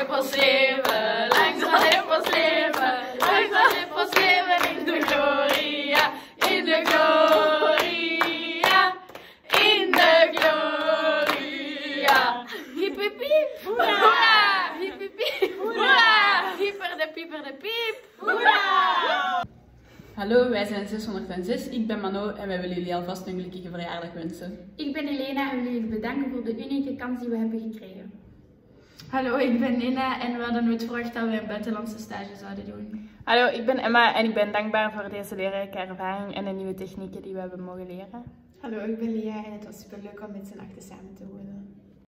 hippos leven, langs zal hippos leven, langs hippos leven in de gloria, in de gloria, in de gloria. Hiep hiep hiep, hoera! Hiep hiep hiep, hoera! Hyper de pieper de piep, hoera! Hallo, wij zijn 606. Ik ben Mano en wij willen jullie alvast een gelukkige verjaardag wensen. Ik ben Elena en wil jullie bedanken voor de unieke kans die we hebben gekregen. Hallo, ik ben Nina en we hadden nooit verwacht dat we een buitenlandse stage zouden doen. Hallo, ik ben Emma en ik ben dankbaar voor deze leerrijke ervaring en de nieuwe technieken die we hebben mogen leren. Hallo, ik ben Lia en het was super leuk om met z'n achter samen te wonen.